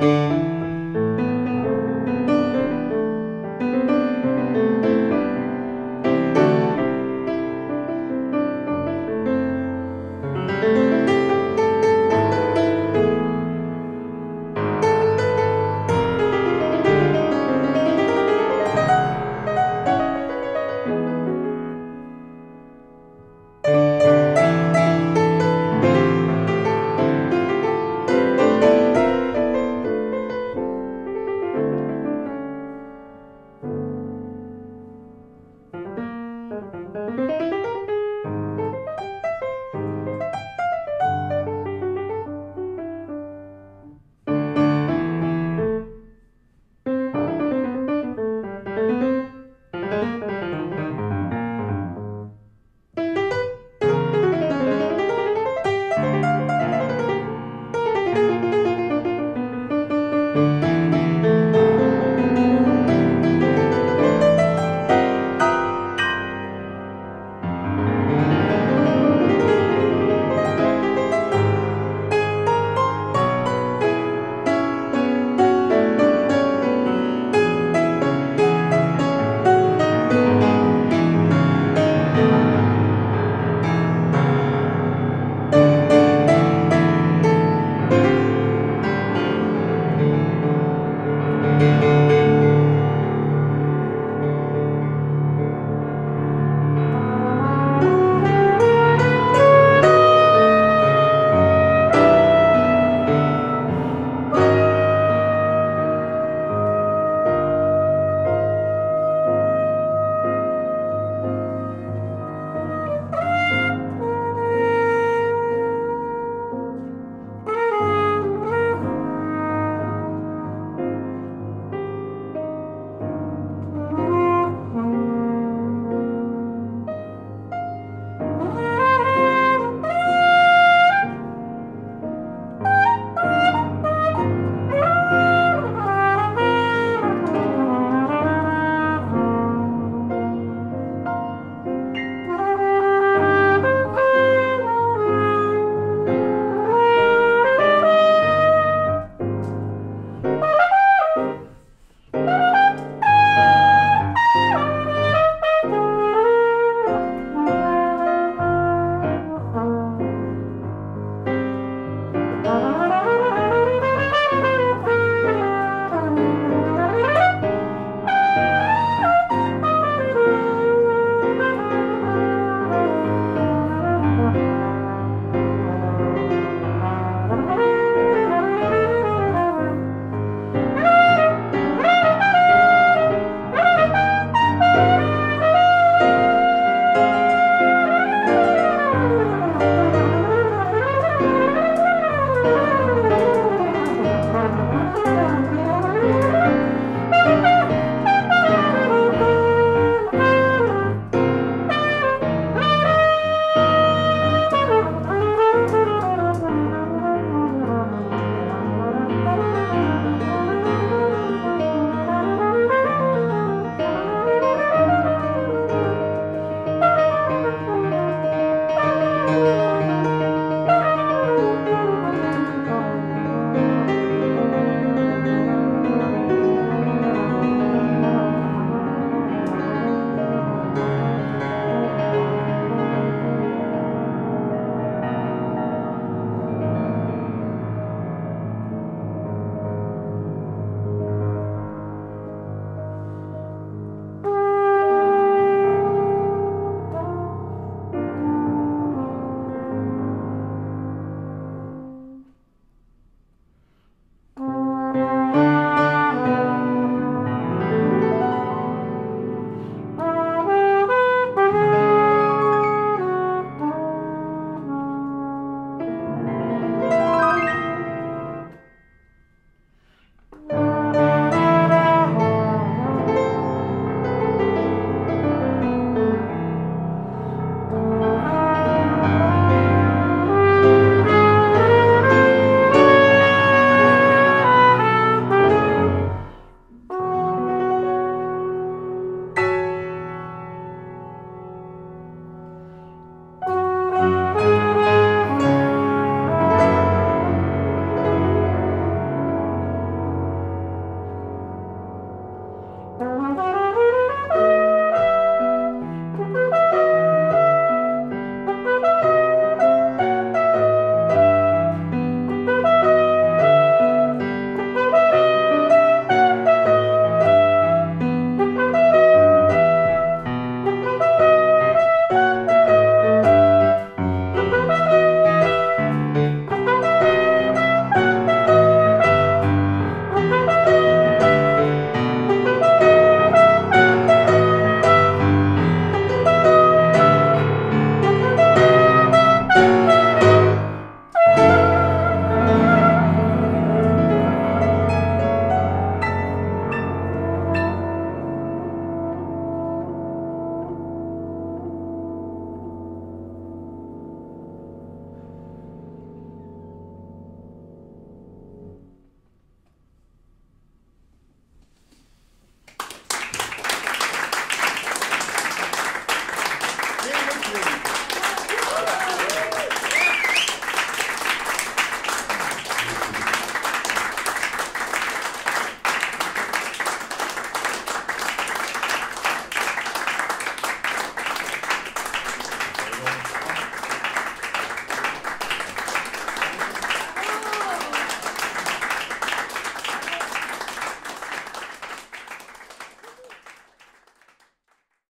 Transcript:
Música